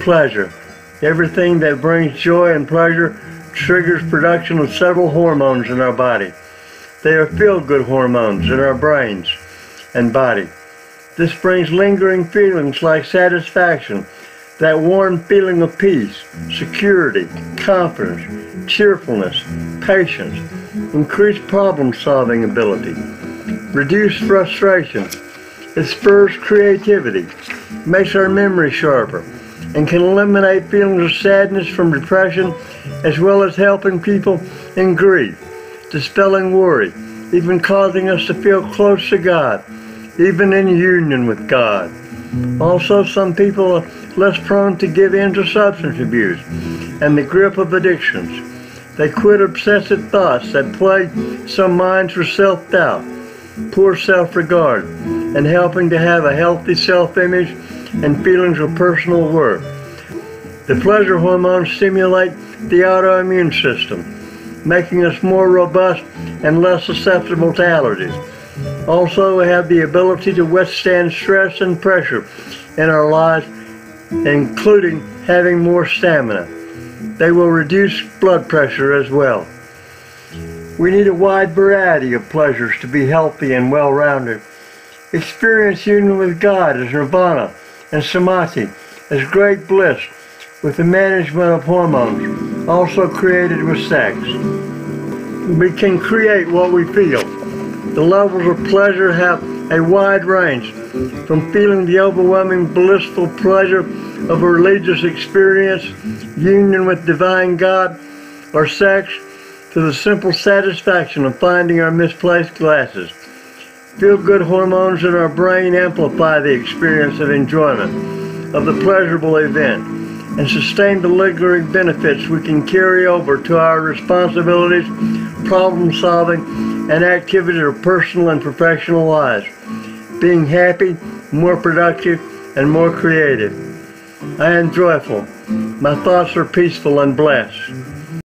Pleasure. Everything that brings joy and pleasure triggers production of several hormones in our body. They are feel-good hormones in our brains and body. This brings lingering feelings like satisfaction, that warm feeling of peace, security, confidence, cheerfulness, patience, increased problem-solving ability, reduced frustration. It spurs creativity, makes our memory sharper, and can eliminate feelings of sadness from depression as well as helping people in grief, dispelling worry, even causing us to feel close to God, even in union with God. Also, some people are less prone to give in to substance abuse and the grip of addictions. They quit obsessive thoughts that plague some minds with self-doubt, poor self-regard, and helping to have a healthy self-image and feelings of personal worth. The pleasure hormones stimulate the autoimmune system, making us more robust and less susceptible to allergies. Also, we have the ability to withstand stress and pressure in our lives, including having more stamina. They will reduce blood pressure as well. We need a wide variety of pleasures to be healthy and well-rounded. Experience union with God is nirvana and samadhi as great bliss with the management of hormones, also created with sex. We can create what we feel. The levels of pleasure have a wide range, from feeling the overwhelming blissful pleasure of a religious experience, union with divine God, or sex, to the simple satisfaction of finding our misplaced glasses. Feel-good hormones in our brain amplify the experience of enjoyment of the pleasurable event and sustain the lingering benefits we can carry over to our responsibilities, problem solving, and activities of personal and professional lives. Being happy, more productive, and more creative. I am joyful. My thoughts are peaceful and blessed.